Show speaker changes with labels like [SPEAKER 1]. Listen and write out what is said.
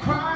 [SPEAKER 1] cry.